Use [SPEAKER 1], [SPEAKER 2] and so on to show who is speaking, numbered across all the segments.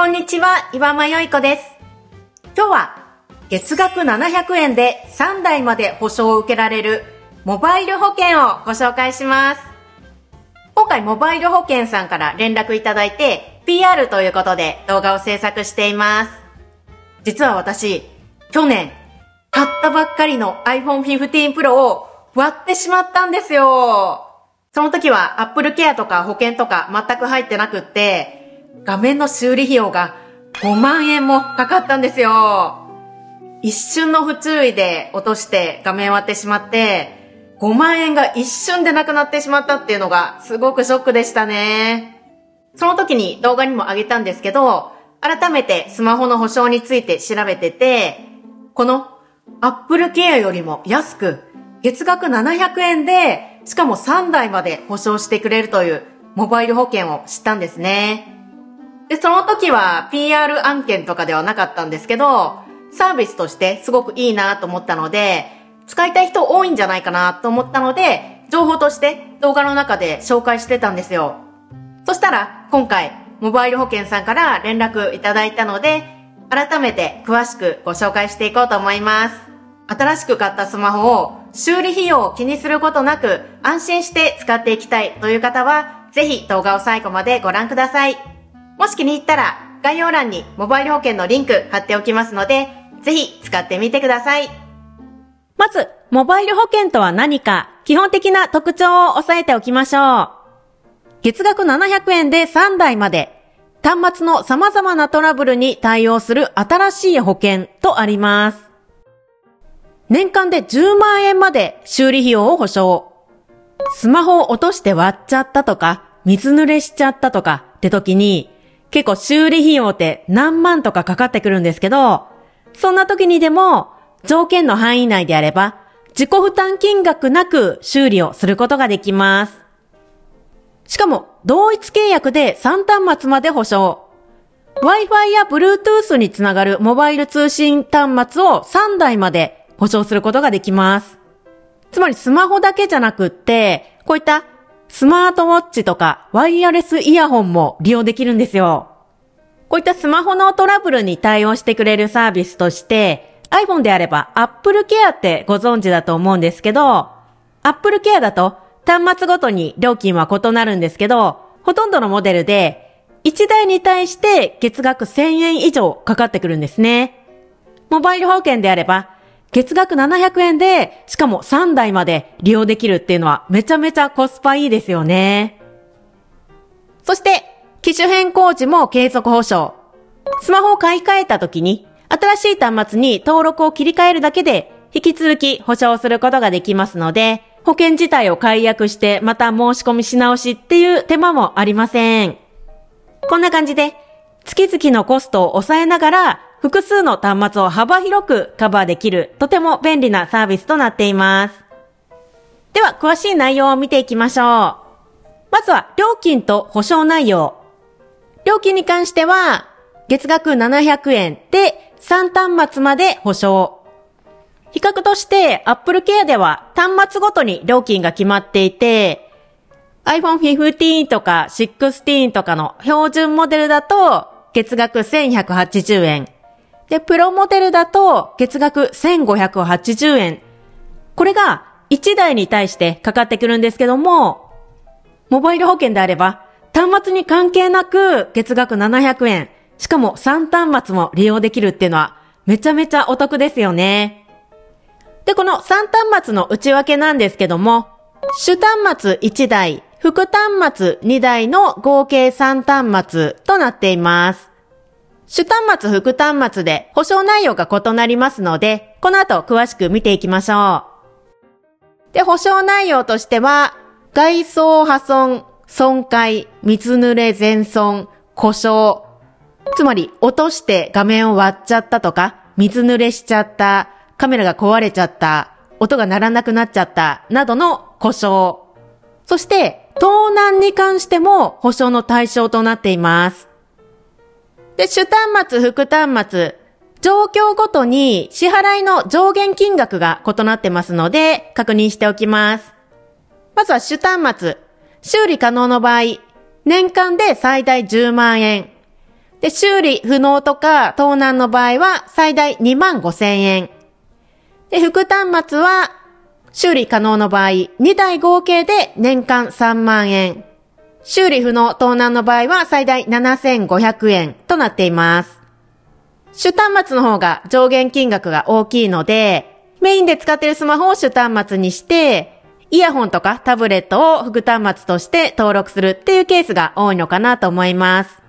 [SPEAKER 1] こんにちは、岩間よいこです。今日は月額700円で3台まで保証を受けられるモバイル保険をご紹介します。今回モバイル保険さんから連絡いただいて PR ということで動画を制作しています。実は私、去年買ったばっかりの iPhone 15 Pro を割ってしまったんですよ。その時は Apple Care とか保険とか全く入ってなくって、画面の修理費用が5万円もかかったんですよ。一瞬の不注意で落として画面割ってしまって、5万円が一瞬でなくなってしまったっていうのがすごくショックでしたね。その時に動画にも上げたんですけど、改めてスマホの保証について調べてて、この Apple Care よりも安く、月額700円で、しかも3台まで保証してくれるというモバイル保険を知ったんですね。で、その時は PR 案件とかではなかったんですけど、サービスとしてすごくいいなと思ったので、使いたい人多いんじゃないかなと思ったので、情報として動画の中で紹介してたんですよ。そしたら、今回、モバイル保険さんから連絡いただいたので、改めて詳しくご紹介していこうと思います。新しく買ったスマホを修理費用を気にすることなく安心して使っていきたいという方は、ぜひ動画を最後までご覧ください。もし気に入ったら、概要欄にモバイル保険のリンク貼っておきますので、ぜひ使ってみてください。まず、モバイル保険とは何か、基本的な特徴を押さえておきましょう。月額700円で3台まで、端末の様々なトラブルに対応する新しい保険とあります。年間で10万円まで修理費用を保証。スマホを落として割っちゃったとか、水濡れしちゃったとかって時に、結構修理費用って何万とかかかってくるんですけど、そんな時にでも条件の範囲内であれば、自己負担金額なく修理をすることができます。しかも、同一契約で3端末まで保証。Wi-Fi や Bluetooth につながるモバイル通信端末を3台まで保証することができます。つまりスマホだけじゃなくって、こういったスマートウォッチとかワイヤレスイヤホンも利用できるんですよ。こういったスマホのトラブルに対応してくれるサービスとして、iPhone であれば Apple Care ってご存知だと思うんですけど、Apple Care だと端末ごとに料金は異なるんですけど、ほとんどのモデルで1台に対して月額1000円以上かかってくるんですね。モバイル保険であれば、月額700円で、しかも3台まで利用できるっていうのはめちゃめちゃコスパいいですよね。そして、機種変更時も継続保証。スマホを買い替えた時に、新しい端末に登録を切り替えるだけで、引き続き保証することができますので、保険自体を解約してまた申し込みし直しっていう手間もありません。こんな感じで、月々のコストを抑えながら、複数の端末を幅広くカバーできる、とても便利なサービスとなっています。では、詳しい内容を見ていきましょう。まずは、料金と保証内容。料金に関しては、月額700円で3端末まで保証。比較として、Apple Care では端末ごとに料金が決まっていて、iPhone 15とか16とかの標準モデルだと月額1180円。で、プロモデルだと月額1580円。これが1台に対してかかってくるんですけども、モバイル保険であれば端末に関係なく月額700円。しかも3端末も利用できるっていうのはめちゃめちゃお得ですよね。で、この3端末の内訳なんですけども、主端末1台、副端末2台の合計3端末となっています。主端末、副端末で保証内容が異なりますので、この後詳しく見ていきましょう。で、保証内容としては、外装破損、損壊、水濡れ全損、故障、つまり落として画面を割っちゃったとか、水濡れしちゃった、カメラが壊れちゃった、音が鳴らなくなっちゃった、などの故障。そして、盗難に関しても保証の対象となっています。で、主端末、副端末、状況ごとに支払いの上限金額が異なってますので、確認しておきます。まずは主端末。修理可能の場合、年間で最大10万円。で、修理不能とか盗難の場合は最大2万5千円。で、副端末は修理可能の場合2台合計で年間3万円。修理不能盗難の場合は最大7500円となっています。主端末の方が上限金額が大きいので、メインで使っているスマホを主端末にして、イヤホンとかタブレットを副端末として登録するっていうケースが多いのかなと思います。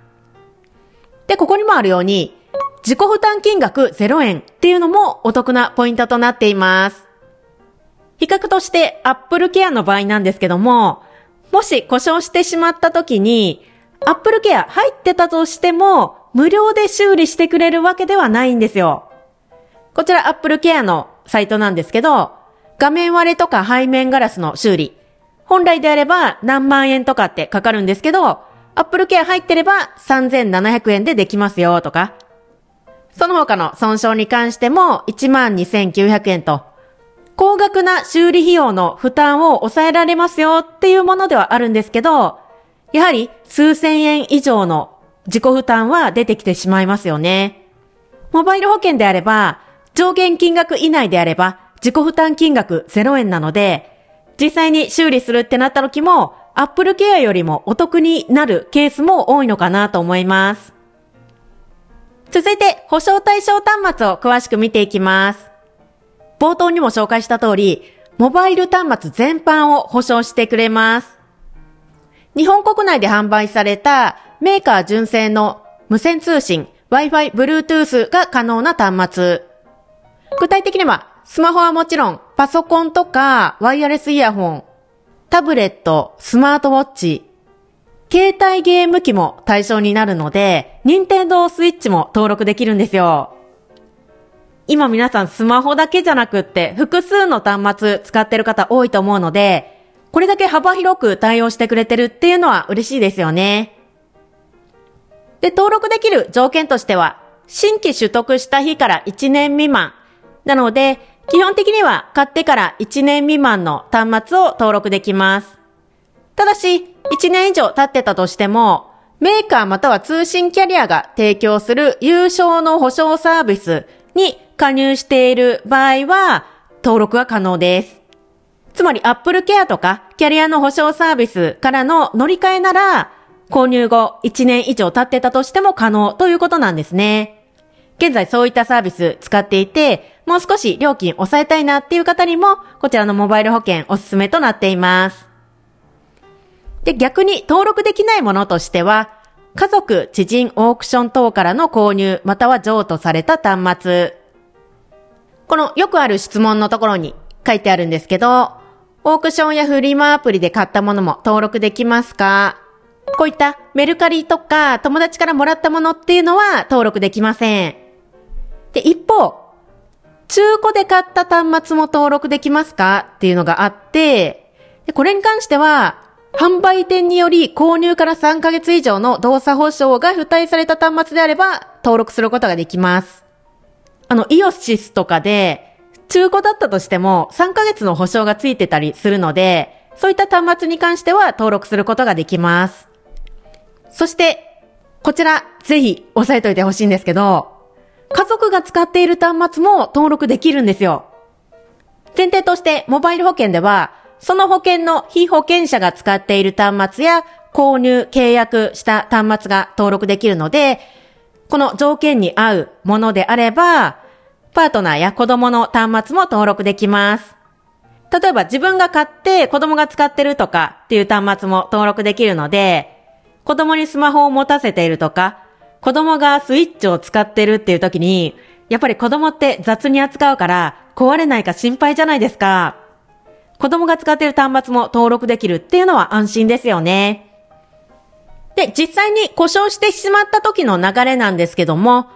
[SPEAKER 1] で、ここにもあるように、自己負担金額0円っていうのもお得なポイントとなっています。比較として Apple Care の場合なんですけども、もし故障してしまった時に、Apple Care 入ってたとしても、無料で修理してくれるわけではないんですよ。こちら Apple Care のサイトなんですけど、画面割れとか背面ガラスの修理。本来であれば何万円とかってかかるんですけど、Apple Care 入ってれば3700円でできますよとか。その他の損傷に関しても12900円と、高額な修理費用の負担を抑えられますよっていうものではあるんですけど、やはり数千円以上の自己負担は出てきてしまいますよね。モバイル保険であれば、上限金額以内であれば、自己負担金額0円なので、実際に修理するってなった時も、アップルケアよりもお得になるケースも多いのかなと思います。続いて、保証対象端末を詳しく見ていきます。冒頭にも紹介した通り、モバイル端末全般を保証してくれます。日本国内で販売されたメーカー純正の無線通信 Wi-Fi Bluetooth が可能な端末。具体的には、スマホはもちろん、パソコンとかワイヤレスイヤホン、タブレット、スマートウォッチ、携帯ゲーム機も対象になるので、任天堂スイッチも登録できるんですよ。今皆さんスマホだけじゃなくって複数の端末使ってる方多いと思うので、これだけ幅広く対応してくれてるっていうのは嬉しいですよね。で、登録できる条件としては、新規取得した日から1年未満。なので、基本的には買ってから1年未満の端末を登録できます。ただし、1年以上経ってたとしても、メーカーまたは通信キャリアが提供する優勝の保証サービスに加入している場合は、登録は可能です。つまり Apple Care とかキャリアの保証サービスからの乗り換えなら、購入後1年以上経ってたとしても可能ということなんですね。現在そういったサービス使っていて、もう少し料金抑えたいなっていう方にも、こちらのモバイル保険おすすめとなっています。で、逆に登録できないものとしては、家族、知人、オークション等からの購入、または譲渡された端末。このよくある質問のところに書いてあるんですけど、オークションやフリマアプリで買ったものも登録できますか？こういったメルカリとか友達からもらったものっていうのは登録できません。で、一方、中古で買った端末も登録できますか？っていうのがあって、でこれに関しては、販売店により購入から3ヶ月以上の動作保証が付帯された端末であれば登録することができます。あの、イオシスとかで中古だったとしても3ヶ月の保証がついてたりするので、そういった端末に関しては登録することができます。そして、こちらぜひ押さえといてほしいんですけど、家族が使っている端末も登録できるんですよ。前提としてモバイル保険では、その保険の非保険者が使っている端末や購入、契約した端末が登録できるので、この条件に合うものであれば、パートナーや子供の端末も登録できます。例えば自分が買って子供が使ってるとかっていう端末も登録できるので、子供にスマホを持たせているとか、子供がスイッチを使ってるっていう時に、やっぱり子供って雑に扱うから壊れないか心配じゃないですか。子供が使ってる端末も登録できるっていうのは安心ですよね。で、実際に故障してしまった時の流れなんですけども、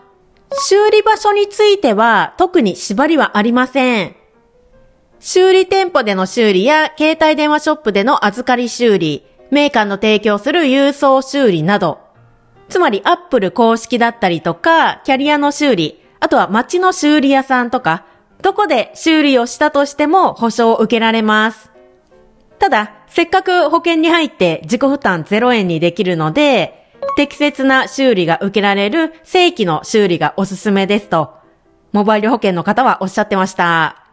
[SPEAKER 1] 修理場所については特に縛りはありません。修理店舗での修理や携帯電話ショップでの預かり修理、メーカーの提供する郵送修理など、つまりアップル公式だったりとか、キャリアの修理、あとは街の修理屋さんとか、どこで修理をしたとしても保証を受けられます。ただ、せっかく保険に入って自己負担0円にできるので、適切な修理が受けられる正規の修理がおすすめですと、モバイル保険の方はおっしゃってました。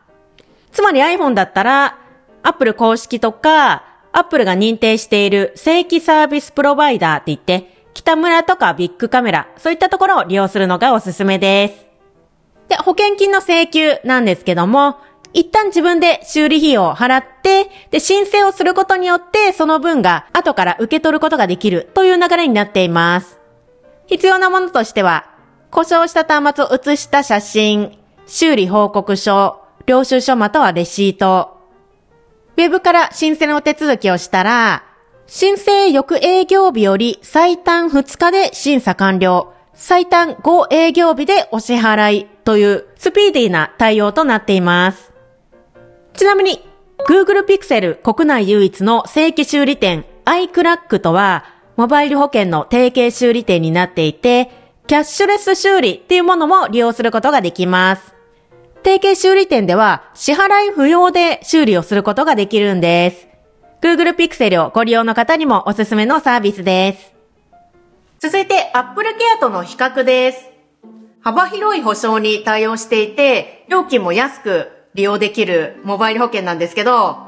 [SPEAKER 1] つまり iPhone だったら、Apple 公式とか、Apple が認定している正規サービスプロバイダーって言って、北村とかビッグカメラ、そういったところを利用するのがおすすめです。で、保険金の請求なんですけども、一旦自分で修理費用を払って、で、申請をすることによって、その分が後から受け取ることができるという流れになっています。必要なものとしては、故障した端末を写した写真、修理報告書、領収書またはレシート。ウェブから申請の手続きをしたら、申請翌営業日より最短2日で審査完了。最短5営業日でお支払いというスピーディーな対応となっています。ちなみに、Google Pixel 国内唯一の正規修理店 iCrack とは、モバイル保険の提携修理店になっていて、キャッシュレス修理っていうものも利用することができます。提携修理店では支払い不要で修理をすることができるんです。Google Pixel をご利用の方にもおすすめのサービスです。続いて Apple Care との比較です。幅広い保証に対応していて、料金も安く利用できるモバイル保険なんですけど、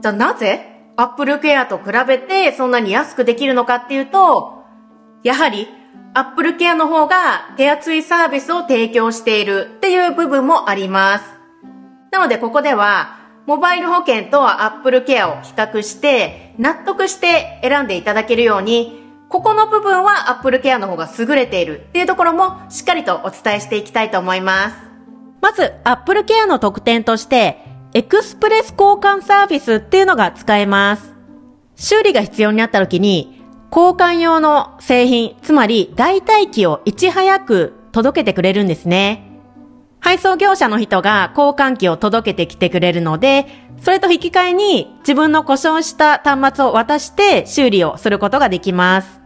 [SPEAKER 1] じゃあなぜ Apple Care と比べてそんなに安くできるのかっていうと、やはり Apple Care の方が手厚いサービスを提供しているっていう部分もあります。なのでここでは、モバイル保険と Apple Care を比較して納得して選んでいただけるように、ここの部分は Apple Care の方が優れているっていうところもしっかりとお伝えしていきたいと思います。まず、Apple Care の特典として、エクスプレス交換サービスっていうのが使えます。修理が必要になった時に、交換用の製品、つまり代替機をいち早く届けてくれるんですね。配送業者の人が交換機を届けてきてくれるので、それと引き換えに自分の故障した端末を渡して修理をすることができます。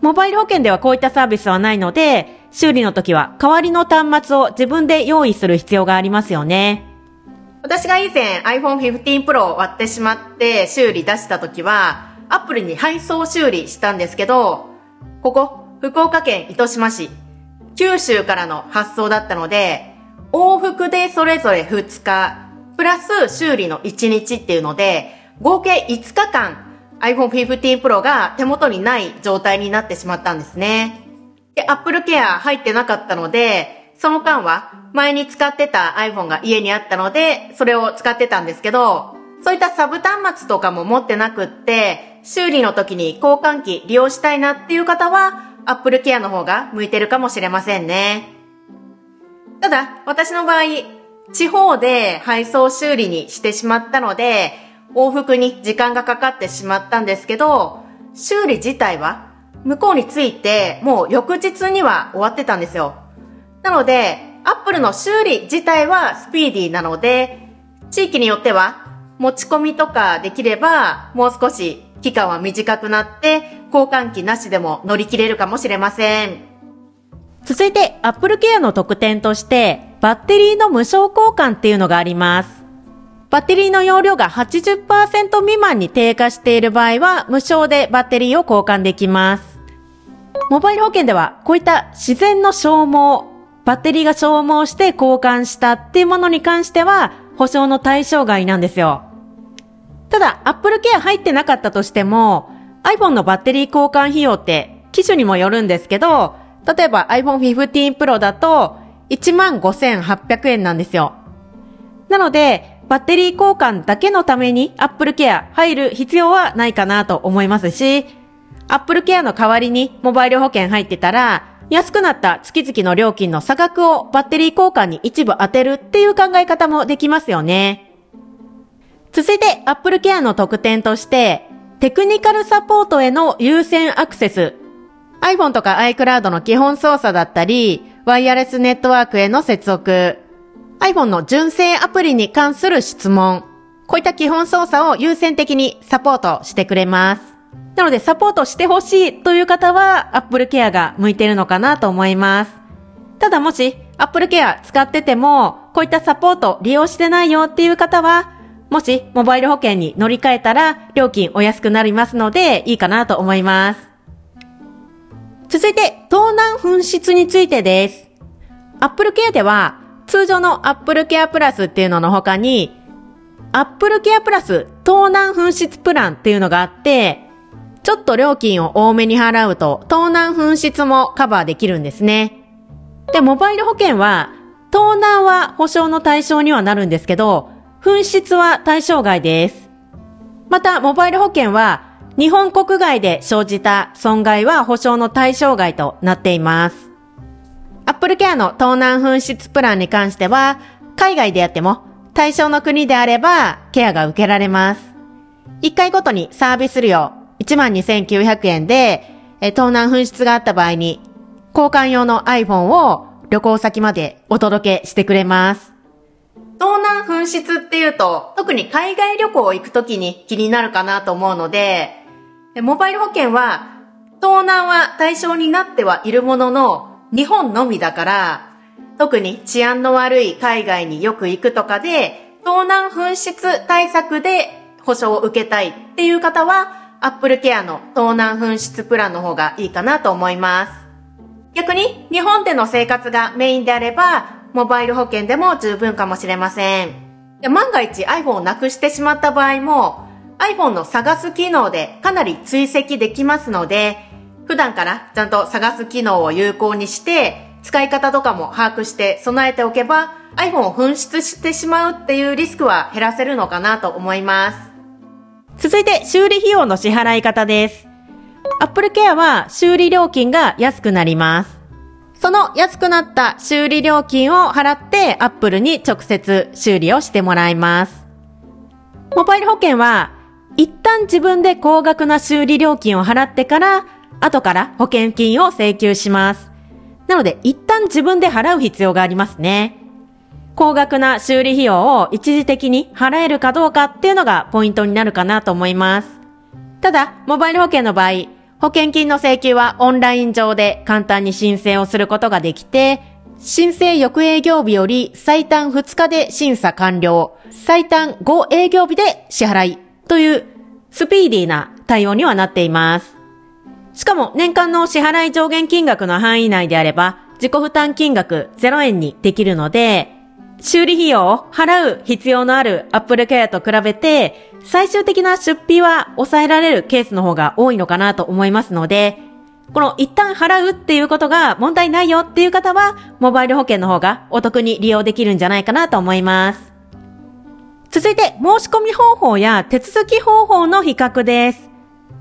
[SPEAKER 1] モバイル保険ではこういったサービスはないので、修理の時は代わりの端末を自分で用意する必要がありますよね。私が以前 iPhone 15 Pro を割ってしまって修理出した時は、アプルに配送修理したんですけど、ここ、福岡県糸島市、九州からの発送だったので、往復でそれぞれ2日、プラス修理の1日っていうので、合計5日間 iPhone 15 Pro が手元にない状態になってしまったんですね。で、Apple Care 入ってなかったので、その間は前に使ってた iPhone が家にあったので、それを使ってたんですけど、そういったサブ端末とかも持ってなくって、修理の時に交換機利用したいなっていう方は、Apple Care の方が向いてるかもしれませんね。ただ、私の場合、地方で配送修理にしてしまったので、往復に時間がかかってしまったんですけど、修理自体は向こうに着いてもう翌日には終わってたんですよ。なので、アップルの修理自体はスピーディーなので、地域によっては持ち込みとかできればもう少し期間は短くなって交換機なしでも乗り切れるかもしれません。続いて Apple Care の特典としてバッテリーの無償交換っていうのがあります。バッテリーの容量が80%未満に低下している場合は無償でバッテリーを交換できます。モバイル保険ではこういった自然の消耗、バッテリーが消耗して交換したっていうものに関しては保証の対象外なんですよ。ただ、Apple Care 入ってなかったとしても iPhone のバッテリー交換費用って機種にもよるんですけど、例えば iPhone 15 Pro だと15,800円なんですよ。なので、バッテリー交換だけのために Apple Care 入る必要はないかなと思いますし、アップルケアの代わりにモバイル保険入ってたら、安くなった月々の料金の差額をバッテリー交換に一部当てるっていう考え方もできますよね。続いて、アップルケアの特典として、テクニカルサポートへの優先アクセス。iPhone とか iCloud の基本操作だったり、ワイヤレスネットワークへの接続。iPhone の純正アプリに関する質問。こういった基本操作を優先的にサポートしてくれます。なのでサポートしてほしいという方は Apple Care が向いてるのかなと思います。ただもし Apple Care 使っててもこういったサポート利用してないよっていう方はもしモバイル保険に乗り換えたら料金お安くなりますのでいいかなと思います。続いて、盗難紛失についてです。Apple Care では、通常の Apple Care Plus っていうのの他に、Apple Care Plus 盗難紛失プランっていうのがあって、ちょっと料金を多めに払うと、盗難紛失もカバーできるんですね。で、モバイル保険は、盗難は保証の対象にはなるんですけど、紛失は対象外です。また、モバイル保険は、日本国外で生じた損害は保証の対象外となっています。アップルケアの盗難紛失プランに関しては、海外でやっても対象の国であればケアが受けられます。1回ごとにサービス料12,900円で、盗難紛失があった場合に交換用の iPhone を旅行先までお届けしてくれます。盗難紛失っていうと、特に海外旅行行くときに気になるかなと思うので、モバイル保険は、盗難は対象になってはいるものの、日本のみだから、特に治安の悪い海外によく行くとかで、盗難紛失対策で保証を受けたいっていう方は、アップルケアの盗難紛失プランの方がいいかなと思います。逆に、日本での生活がメインであれば、モバイル保険でも十分かもしれません。で万が一 iPhone をなくしてしまった場合も、iPhone の探す機能でかなり追跡できますので、普段からちゃんと探す機能を有効にして、使い方とかも把握して備えておけば iPhone を紛失してしまうっていうリスクは減らせるのかなと思います。続いて修理費用の支払い方です。Apple Care は修理料金が安くなります。その安くなった修理料金を払って Apple に直接修理をしてもらいます。モバイル保険は一旦自分で高額な修理料金を払ってから、後から保険金を請求します。なので、一旦自分で払う必要がありますね。高額な修理費用を一時的に払えるかどうかっていうのがポイントになるかなと思います。ただ、モバイル保険の場合、保険金の請求はオンライン上で簡単に申請をすることができて、申請翌営業日より最短2日で審査完了、最短5営業日で支払いというスピーディーな対応にはなっています。しかも年間の支払い上限金額の範囲内であれば自己負担金額0円にできるので、修理費用を払う必要のある Apple Care と比べて、最終的な出費は抑えられるケースの方が多いのかなと思いますので、この一旦払うっていうことが問題ないよっていう方は、モバイル保険の方がお得に利用できるんじゃないかなと思います。続いて、申し込み方法や手続き方法の比較です。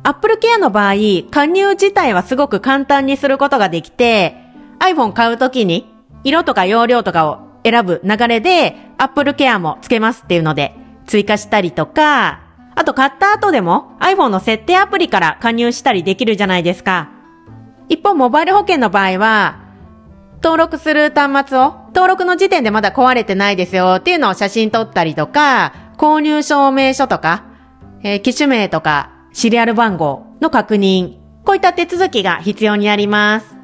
[SPEAKER 1] Apple Care の場合、加入自体はすごく簡単にすることができて、iPhone 買うときに、色とか容量とかを選ぶ流れで、Apple Care もつけますっていうので、追加したりとか、あと買った後でも iPhone の設定アプリから加入したりできるじゃないですか。一方、モバイル保険の場合は、登録する端末を、登録の時点でまだ壊れてないですよっていうのを写真撮ったりとか、購入証明書とか、えー、機種名とか、シリアル番号の確認、こういった手続きが必要になります。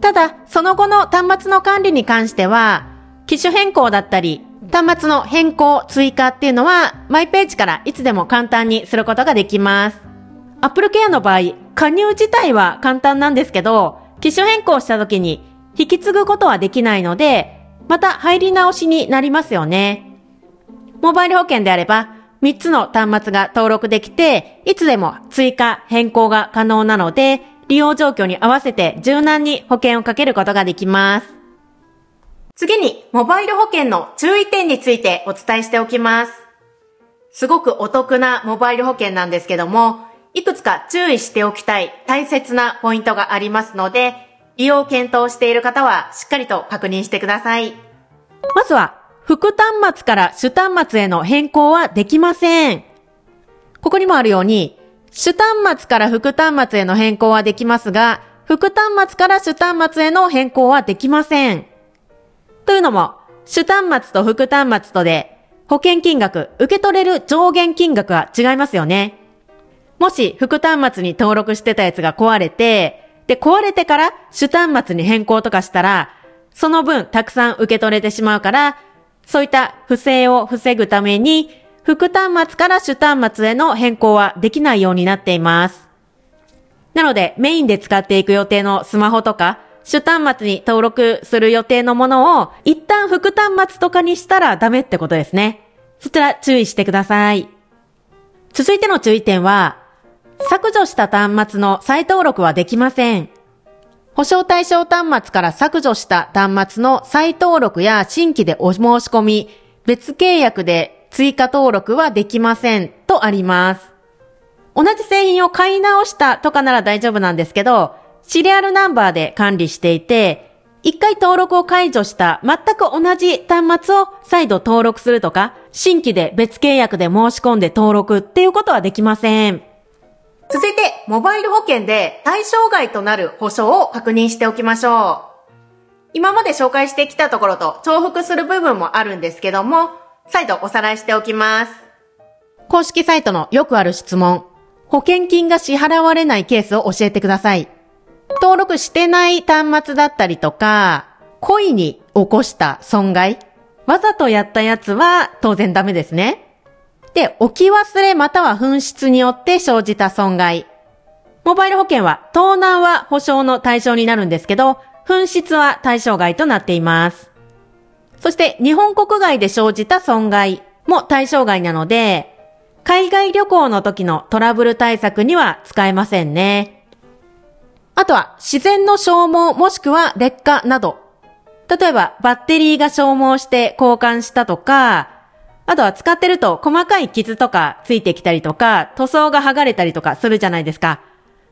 [SPEAKER 1] ただ、その後の端末の管理に関しては、機種変更だったり、端末の変更、追加っていうのは、マイページからいつでも簡単にすることができます。Apple Care の場合、加入自体は簡単なんですけど、機種変更した時に引き継ぐことはできないので、また入り直しになりますよね。モバイル保険であれば、3つの端末が登録できて、いつでも追加、変更が可能なので、利用状況に合わせて柔軟に保険をかけることができます。次に、モバイル保険の注意点についてお伝えしておきます。すごくお得なモバイル保険なんですけども、いくつか注意しておきたい大切なポイントがありますので、利用検討している方はしっかりと確認してください。まずは、副端末から主端末への変更はできません。ここにもあるように、主端末から副端末への変更はできますが、副端末から主端末への変更はできません。というのも、主端末と副端末とで、保険金額、受け取れる上限金額は違いますよね。もし副端末に登録してたやつが壊れて、で、壊れてから主端末に変更とかしたら、その分たくさん受け取れてしまうから、そういった不正を防ぐために、副端末から主端末への変更はできないようになっています。なので、メインで使っていく予定のスマホとか、主端末に登録する予定のものを、一旦副端末とかにしたらダメってことですね。そちら注意してください。続いての注意点は、削除した端末の再登録はできません。保証対象端末から削除した端末の再登録や新規でお申し込み、別契約で追加登録はできませんとあります。同じ製品を買い直したとかなら大丈夫なんですけど、シリアルナンバーで管理していて、一回登録を解除した全く同じ端末を再度登録するとか、新規で別契約で申し込んで登録っていうことはできません。続いて、モバイル保険で対象外となる保証を確認しておきましょう。今まで紹介してきたところと重複する部分もあるんですけども、再度おさらいしておきます。公式サイトのよくある質問。保険金が支払われないケースを教えてください。登録してない端末だったりとか、故意に起こした損害。わざとやったやつは当然ダメですね。で、置き忘れまたは紛失によって生じた損害。モバイル保険は、盗難は保証の対象になるんですけど、紛失は対象外となっています。そして、日本国外で生じた損害も対象外なので、海外旅行の時のトラブル対策には使えませんね。あとは、自然の消耗もしくは劣化など。例えば、バッテリーが消耗して交換したとか、あとは使ってると細かい傷とかついてきたりとか、塗装が剥がれたりとかするじゃないですか。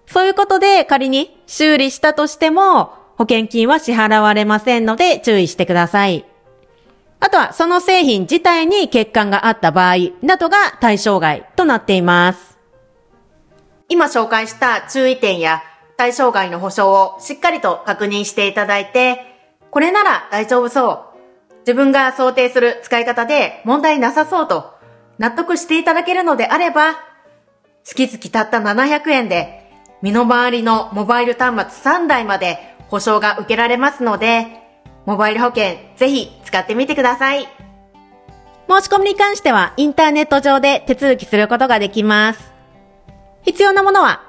[SPEAKER 1] そういうことで仮に修理したとしても保険金は支払われませんので注意してください。あとはその製品自体に欠陥があった場合などが対象外となっています。今紹介した注意点や対象外の保証をしっかりと確認していただいて、これなら大丈夫そう自分が想定する使い方で問題なさそうと納得していただけるのであれば、月々たった700円で身の回りのモバイル端末3台まで保証が受けられますので、モバイル保険ぜひ使ってみてください。申し込みに関してはインターネット上で手続きすることができます。必要なものは、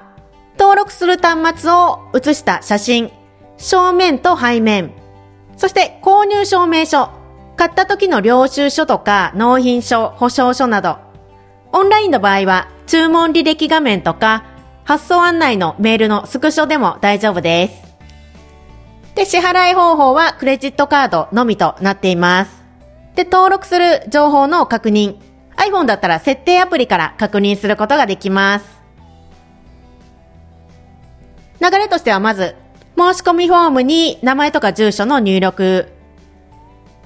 [SPEAKER 1] 登録する端末を写した写真、正面と背面、そして購入証明書、買った時の領収書とか納品書、保証書など、オンラインの場合は注文履歴画面とか発送案内のメールのスクショでも大丈夫です。で、支払い方法はクレジットカードのみとなっています。で、登録する情報の確認。iPhone だったら設定アプリから確認することができます。流れとしてはまず、申し込みフォームに名前とか住所の入力、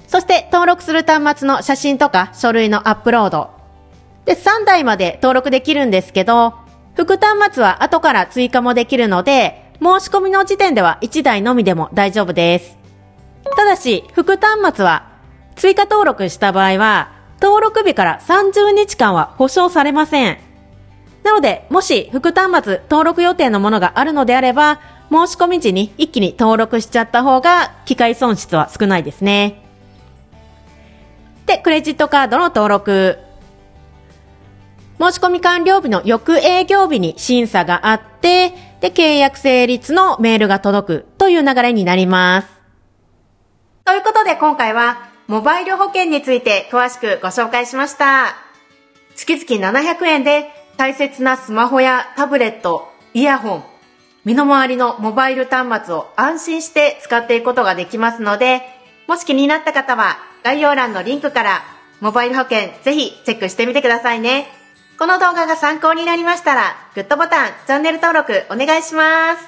[SPEAKER 1] そして登録する端末の写真とか書類のアップロード。で、3台まで登録できるんですけど、副端末は後から追加もできるので、申し込みの時点では1台のみでも大丈夫です。ただし、副端末は追加登録した場合は、登録日から30日間は保証されません。なので、もし副端末登録予定のものがあるのであれば、申し込み時に一気に登録しちゃった方が機械損失は少ないですね。で、クレジットカードの登録。申し込み完了日の翌営業日に審査があって、で、契約成立のメールが届くという流れになります。ということで今回は、モバイル保険について詳しくご紹介しました。月々700円で大切なスマホやタブレット、イヤホン、身の回りのモバイル端末を安心して使っていくことができますので、もし気になった方は概要欄のリンクからモバイル保険ぜひチェックしてみてくださいね。この動画が参考になりましたら、グッドボタン、チャンネル登録お願いします。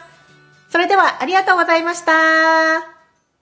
[SPEAKER 1] それではありがとうございました。